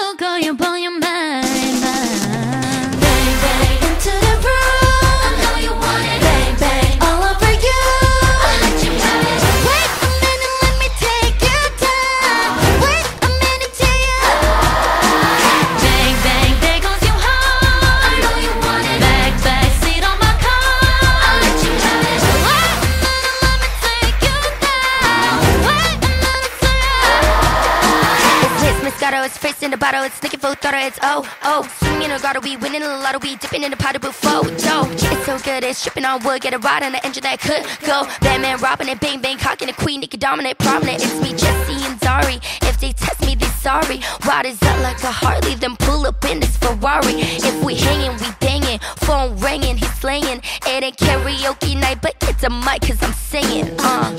look or you pull your mask it's face in the bottle, it's looking full throttle, it's oh, oh. Swimming in a grotto, we winning a lot of we dipping in the pot of before, yo. It's so good, it's stripping on wood, get a ride on the engine that could go. Batman robbing it, bang bang, cocking the queen, Nicki dominant, prominent. It's me, Jesse and Zari. If they test me, they sorry. Ride is up like a Harley, then pull up in this Ferrari. If we hanging, we banging, phone ringing, he slaying. It ain't karaoke night, but it's a mic, cause I'm singing, uh.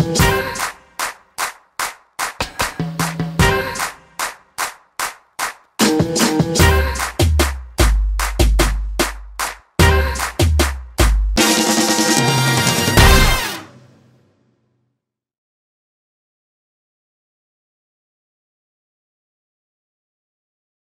Yeah.